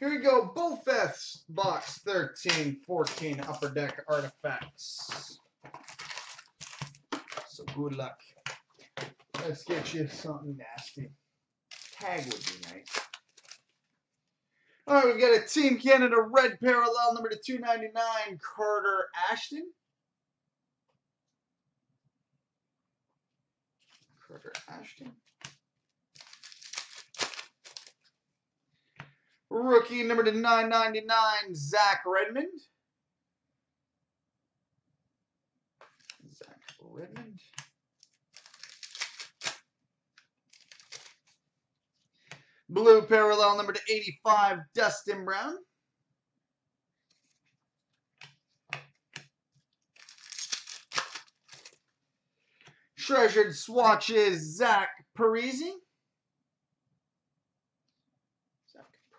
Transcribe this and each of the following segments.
Here we go. Bophest box 13, 14 Upper Deck Artifacts. So good luck. Let's get you something nasty. Tag would be nice. All right, we've got a Team Canada red parallel number to 299, Carter Ashton. Carter Ashton. Rookie number to 999, Zach Redmond. Zach Redmond. Blue parallel number to 85, Dustin Brown. Treasured swatches, Zach Parise.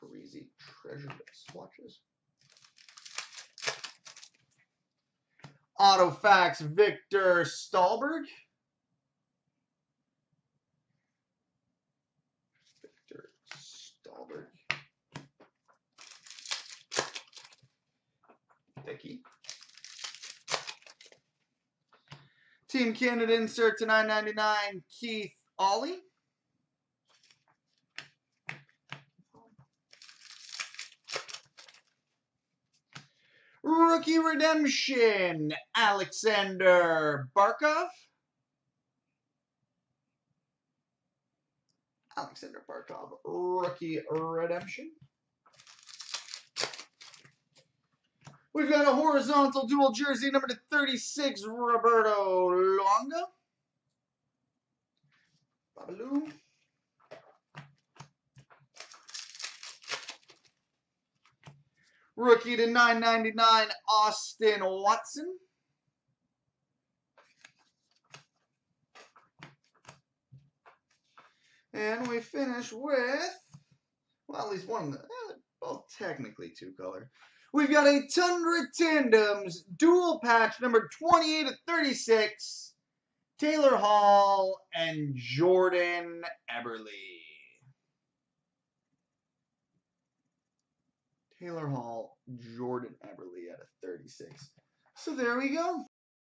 Zach Parise, treasured swatches. Autofacts, Victor Stalberg. Victor Stalberg. Vicky. Team Canada insert to 999, Keith Aulie. Rookie Redemption, Alexander Barkov. Alexander Barkov, Rookie Redemption. We've got a horizontal dual jersey number to 36, Roberto Luongo. Babaloo. Rookie to 999, Austin Watson. And we finish with, well, at least one, eh, both technically two color. We've got a Tundra Tandems dual patch number 28 to 36, Taylor Hall and Jordan Eberle. Taylor Hall, Jordan Eberle at a 36. So there we go.